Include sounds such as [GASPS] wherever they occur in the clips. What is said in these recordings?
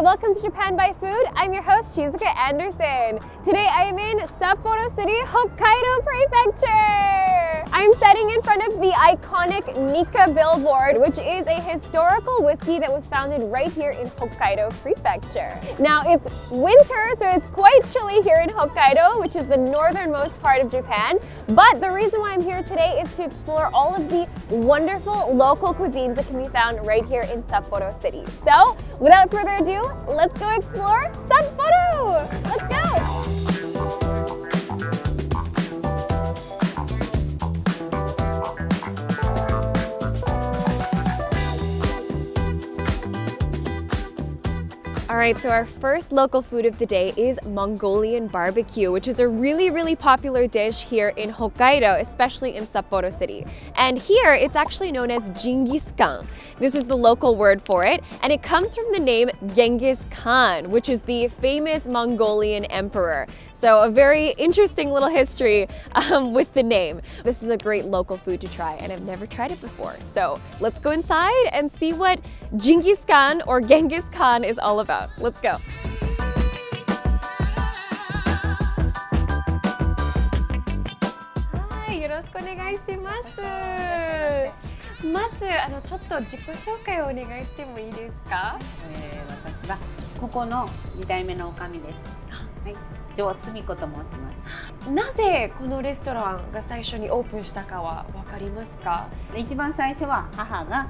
Welcome to Japan by Food. I'm your host, Shizuka Anderson. Today I am in Sapporo City, Hokkaido Prefecture. I'm standing in front of the iconic Nikka billboard, which is a historical whiskey that was founded right here in Hokkaido Prefecture. Now it's winter, so it's quite chilly here in Hokkaido, which is the northernmost part of Japan. But the reason why I'm here today is to explore all of the wonderful local cuisines that can be found right here in Sapporo City. So without further ado, let's go explore Sapporo! Let's All right, so our first local food of the day is Mongolian barbecue, which is a really, really popular dish here in Hokkaido, especially in Sapporo City. And here, it's actually known as Genghis Khan. This is the local word for it, and it comes from the name Genghis Khan, which is the famous Mongolian emperor. So a very interesting little history um, with the name. This is a great local food to try, and I've never tried it before. So let's go inside and see what Genghis Khan or Genghis Khan is all about. Let's go. はい、よろしくお願いします。まずあのちょっと自己紹介をお願いしてもいいですか？えー私はここの2代目の女将です。はい、 城澄子と申します。なぜこのレストランが最初にオープンしたかはわかりますか？で一番最初は母が、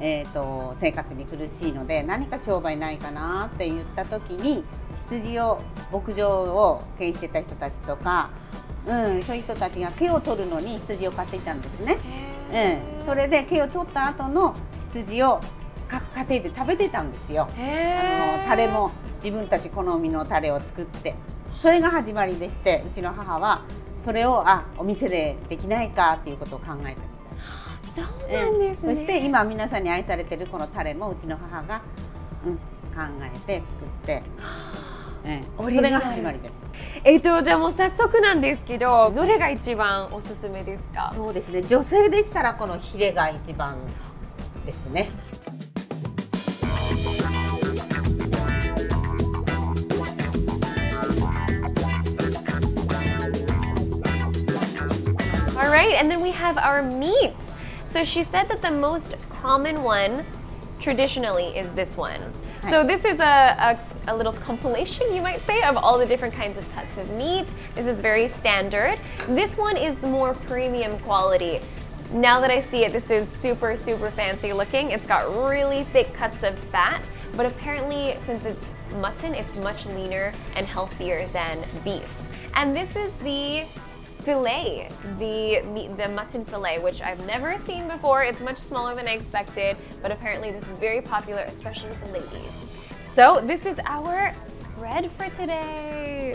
えー、と生活に苦しいので何か商売ないかなって言った時に羊を牧場を経営してた人たちとか、うん、そういう人たちが毛を取るのに羊を買っていたんですね。うん、それで毛を取った後の羊を各家庭で食べてたんですよ。あのタレも自分たち好みのタレを作ってそれが始まりでしてうちの母はそれをあお店でできないかっていうことを考えたみたいそうなんですね。そして今皆さんに愛されてるこのタレもうちの母が、うん、考えて作って、ええ。オリジナルそれが始まりです。えっとじゃあもう早速なんですけど、どれが一番おすすめですか？そうですね。女性でしたらこのヒレが一番ですね right, and then we have our meats. So she said that the most common one traditionally is this one. So this is a, a, a little compilation, you might say, of all the different kinds of cuts of meat. This is very standard. This one is the more premium quality. Now that I see it, this is super, super fancy looking. It's got really thick cuts of fat, but apparently since it's mutton, it's much leaner and healthier than beef. And this is the fillet, the, meat, the mutton fillet, which I've never seen before. It's much smaller than I expected, but apparently this is very popular, especially the ladies. So this is our spread for today.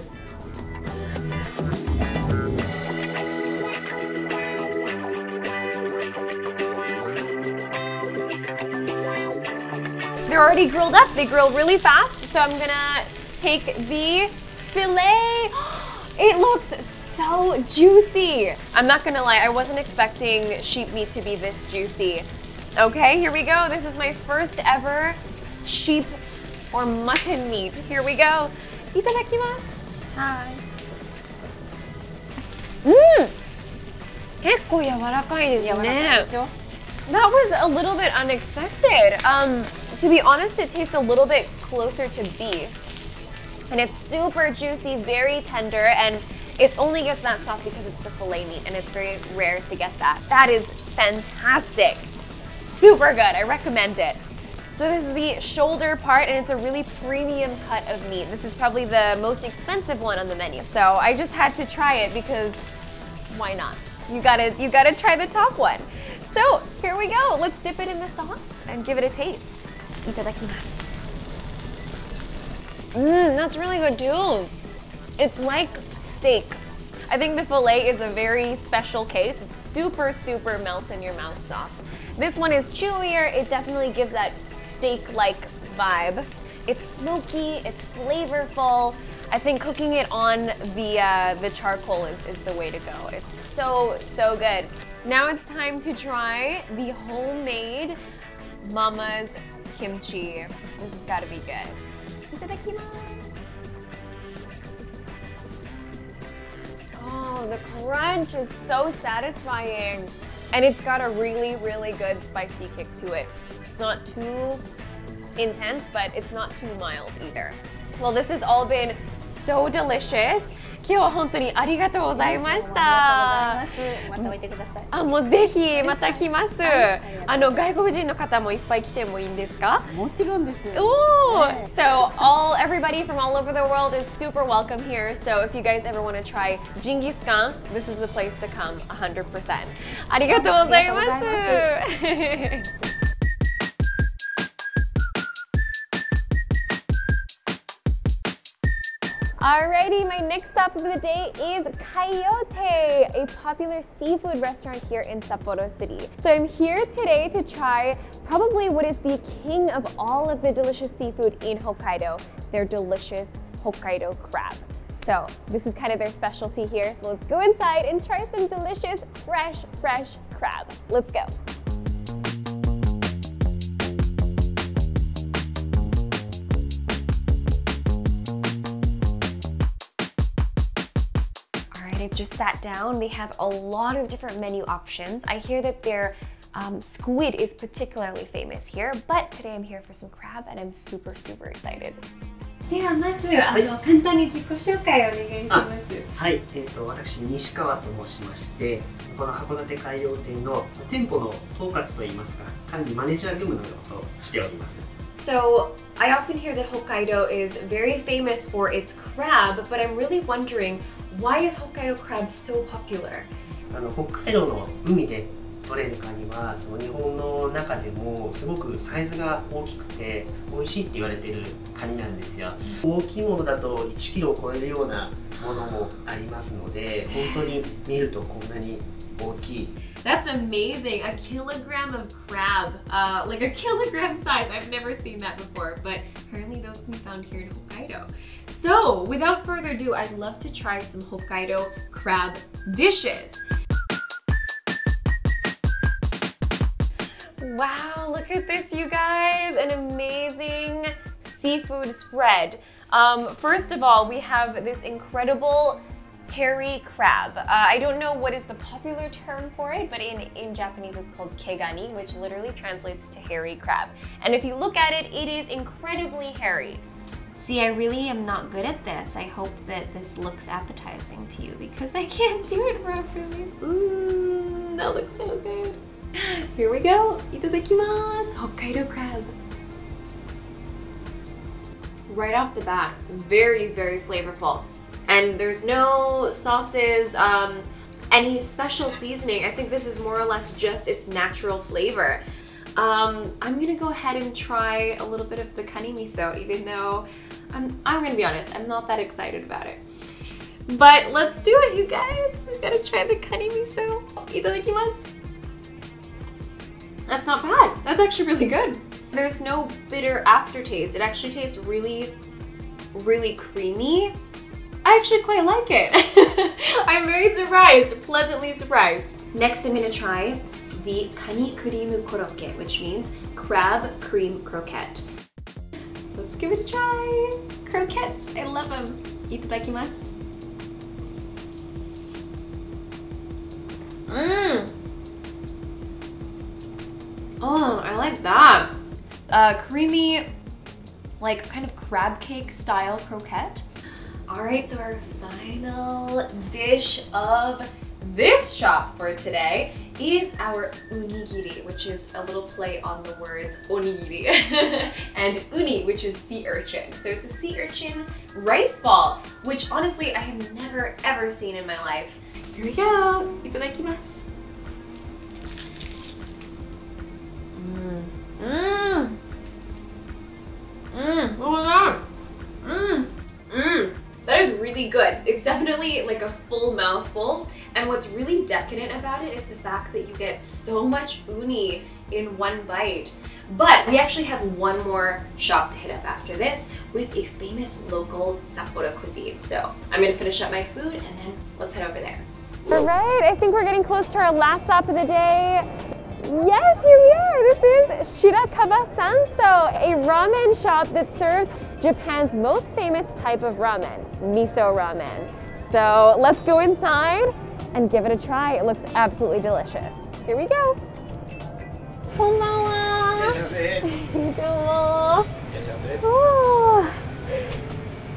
They're already grilled up. They grill really fast. So I'm gonna take the filet. [GASPS] It looks so juicy. I'm not gonna lie, I wasn't expecting sheep meat to be this juicy. Okay, here we go. This is my first ever sheep or mutton meat. Here we go. Itadakimasu. はいうん結構柔らかいです柔らかいねで。しょ That was a little bit unexpected. Um, to be honest, it tastes a little bit closer to beef. And it's super juicy, very tender, and it only gets that soft because it's the filet meat, and it's very rare to get that. That is fantastic. Super good. I recommend it. So this is the shoulder part, and it's a really premium cut of meat. This is probably the most expensive one on the menu. So I just had to try it because why not? You gotta, you gotta try the top one. So here we go. Let's dip it in the sauce and give it a taste. Itadakimasu. Mmm, that's really good too. It's like steak. I think the filet is a very special case. It's super, super melt in your mouth soft. This one is chewier. It definitely gives that steak-like vibe. It's smoky, it's flavorful. I think cooking it on the, uh, the charcoal is, is the way to go. It's so, so good. Now it's time to try the homemade Mama's kimchi. This has gotta be good. Oh, the crunch is so satisfying. And it's got a really, really good spicy kick to it. It's not too intense, but it's not too mild either. Well, this has all been so delicious. 今日は本当にありがとうございました。また置いてください。あ、もうぜひまた来ます。あの外国人の方もいっぱい来てもいいんですか？もちろんです。Ooh! Yeah. So all everybody from all over the world is super welcome here. So if you guys ever want to try Genghis Khan, this is the place to come 100%. ありがとうございます。Alrighty, my next stop of the day is Kaiyotei, a popular seafood restaurant here in Sapporo City. So I'm here today to try probably what is the king of all of the delicious seafood in Hokkaido, their delicious Hokkaido crab. So this is kind of their specialty here. So let's go inside and try some delicious, fresh, fresh crab. Let's go. I've just sat down. They have a lot of different menu options. I hear that their um, squid is particularly famous here, but today I'm here for some crab and I'm super, super excited. ではまずあの簡単に自己紹介をお願いします。はい、えー、と私西川と申しましてこの函館海洋店の店舗の統括といいますか管理マネージャー業務のようとしております So, I often hear that Hokkaido is very famous for its crab, but I'm really wondering why is Hokkaido crab so popular? あの北海道の海で取れるカニはその日本の中でもすごくサイズが大きくて美味しいって言われてるカニなんですよ大きいものだと1キロを超えるようなものもありますので本当に見るとこんなに大きい That's amazing. A kilogram of crab. Uh, like a kilogram size. I've never seen that before, but apparently those can be found here in Hokkaido. So, without further ado, I'd love to try some Hokkaido crab dishes. Wow, look at this, you guys. An amazing seafood spread. Um, first of all, we have this incredible hairy crab. Uh, I don't know what is the popular term for it, but in, in Japanese it's called kegani, which literally translates to hairy crab. And if you look at it, it is incredibly hairy. See, I really am not good at this. I hope that this looks appetizing to you because I can't do it properly. Ooh, that looks so good. Here we go. Itadakimasu. Hokkaido crab. Right off the bat, very, very flavorful. And there's no sauces, um, any special seasoning. I think this is more or less just its natural flavor. Um, I'm gonna go ahead and try a little bit of the kani miso, even though I'm, I'm gonna be honest, I'm not that excited about it. But let's do it, you guys. We gotta try the kani miso. Itadakimasu. That's not bad. That's actually really good. There's no bitter aftertaste. It actually tastes really, really creamy. I actually quite like it. [LAUGHS] I'm very surprised, pleasantly surprised. Next, I'm gonna try the kani kurimu korokke, which means crab cream croquette. Let's give it a try. Croquettes, I love them. Itadakimasu. Mmm. Oh, I like that. Uh, creamy, like kind of crab cake style croquette. All right, so our final dish of this shop for today is our unigiri, which is a little play on the words onigiri, [LAUGHS] and uni, which is sea urchin. So it's a sea urchin rice ball, which honestly I have never ever seen in my life. Here we go. Itadakimasu. Mmm. Mmm. Oh my god. Mmm. Mmm. That is really good. It's definitely like a full mouthful. And what's really decadent about it is the fact that you get so much uni in one bite. But we actually have one more shop to hit up after this with a famous local Sapporo cuisine. So I'm gonna finish up my food and then let's head over there. All right, I think we're getting close to our last stop of the day. Yes, here we are. This is Shirakaba Sansou, a ramen shop that serves Japan's most famous type of ramen, miso ramen. So let's go inside and give it a try. It looks absolutely delicious. Here we go. Konbanwa. oh.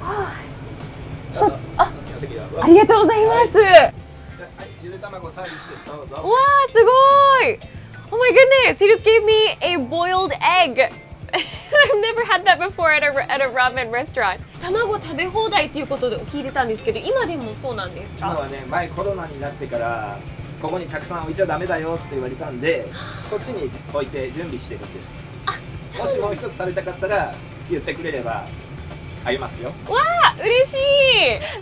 Oh. So, oh. ありがとうございます。はい、ゆで卵サービスです。どうぞ。わあ、すごい。Oh my goodness, he just gave me a boiled egg. I've never had that before at a, at a ramen restaurant. 卵食べ放題っていうことで聞いてたんですけど、今でもそうなんですか今はね、前コロナになってから、ここにたくさん置いちゃダメだよって言われたんで、こっちに置いて準備してるんです。もしもう一つ食べたかったら、言ってくれれば、あげますよ。わあ、嬉しい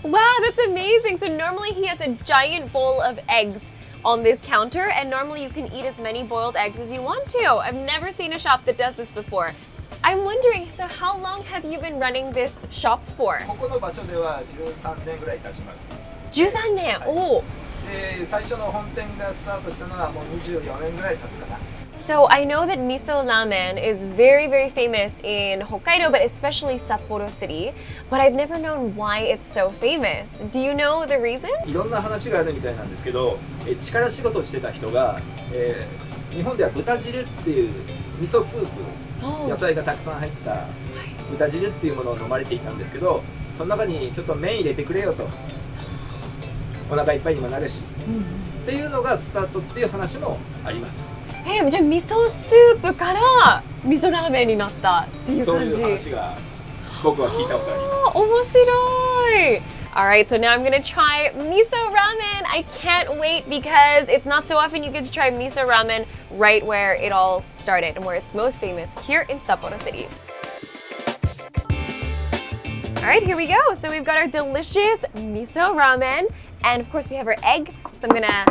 Wow, that's amazing. So normally he has a giant bowl of eggs on this counter and normally you can eat as many boiled eggs as you want to. I've never seen a shop that does this before. I'm wondering, so how long have you been running this shop for? ここの場所では13年ぐらい経ちます。 13年。おで、最初の本店がスタートしたのはもう24年ぐらい経つかな。 So I know that miso ramen is very, very famous in Hokkaido, but especially Sapporo City. But I've never known why it's so famous. Do you know the reason? いろんな話があるみたいなんですけど、え力仕事をしてた人が、えー日本では豚汁っていう味噌スープ、Oh. 野菜がたくさん入った豚汁っていうものを飲まれていたんですけど、その中にちょっと麺入れてくれよと、お腹いっぱいにもなるし、っていうのがスタートっていう話もあります。えじゃあ味噌スープから味噌ラーメンになったっていうそうい感じ。う話が僕は聞いたことあります。あ面白い Alright, so now I'm gonna try miso ramen. I can't wait because it's not so often you get to try miso ramen right where it all started and where it's most famous here in Sapporo City. Alright, here we go. So we've got our delicious miso ramen, and of course we have our egg. So I'm gonna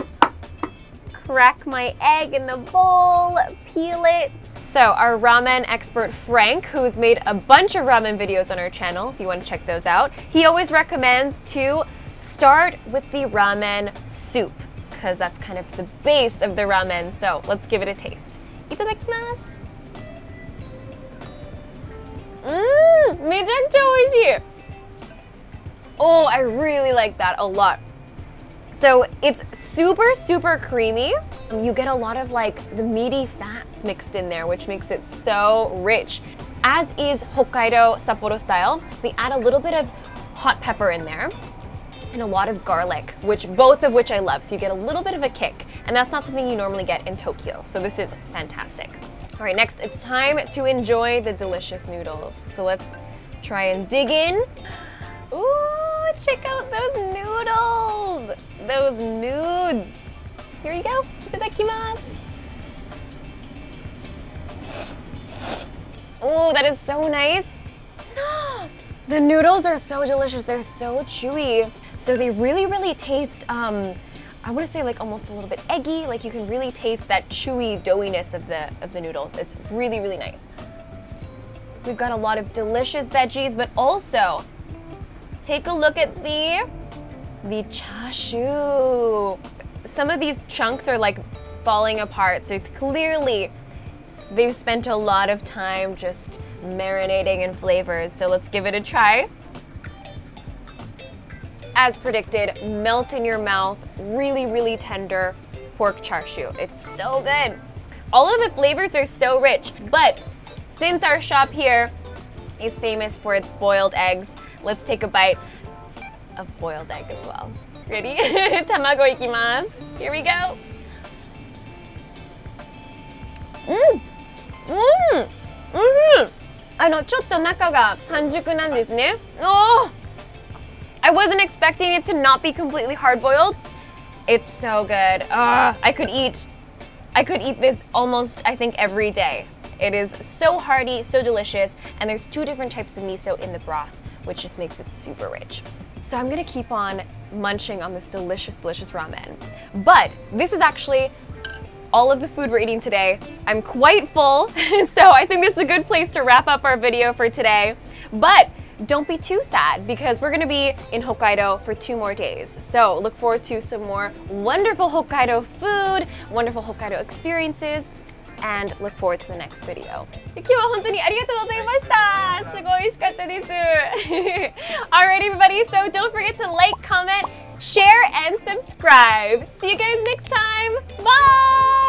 crack my egg in the bowl, peel it. So our ramen expert Frank, who's made a bunch of ramen videos on our channel, if you want to check those out, he always recommends to start with the ramen soup because that's kind of the base of the ramen. So let's give it a taste. Itadakimasu. Mmm, めちゃくちゃ美味しい. Oh, I really like that a lot. So it's super, super creamy. Um, you get a lot of like the meaty fats mixed in there, which makes it so rich. As is Hokkaido Sapporo style, they add a little bit of hot pepper in there and a lot of garlic, which both of which I love. So you get a little bit of a kick, and that's not something you normally get in Tokyo. So this is fantastic. All right, next it's time to enjoy the delicious noodles. So let's try and dig in. Ooh, check out those noodles! Those nudes. Here you go. Itadakimasu. Oh, that is so nice. [GASPS] The noodles are so delicious. They're so chewy. So they really, really taste, um, I want to say like almost a little bit eggy. Like you can really taste that chewy doughiness of the, of the noodles. It's really, really nice. We've got a lot of delicious veggies, but also take a look at the the chashu. Some of these chunks are like falling apart, so clearly they've spent a lot of time just marinating in flavors. So let's give it a try. As predicted, melt in your mouth, really, really tender pork chashu. It's so good. All of the flavors are so rich, but since our shop here is famous for its boiled eggs, let's take a bite of boiled egg as well. Ready? [LAUGHS] Tamago ikimasu. Here we go. Mmm! Mmm! Mmm! あの、ちょっと中が半熟なんですね。Oh! I wasn't expecting it to not be completely hard boiled. It's so good. Ah, I could eat I could eat this almost I think every day. It is so hearty, so delicious, and there's two different types of miso in the broth, which just makes it super rich. So I'm gonna keep on munching on this delicious, delicious ramen. But this is actually all of the food we're eating today. I'm quite full, [LAUGHS] so I think this is a good place to wrap up our video for today. But don't be too sad because we're gonna be in Hokkaido for two more days. So look forward to some more wonderful Hokkaido food, wonderful Hokkaido experiences and look forward to the next video. 今日は本当にありがとうございました。すごい美味しかったです。[LAUGHS] Alright, everybody, so don't forget to like, comment, share, and subscribe. See you guys next time. Bye!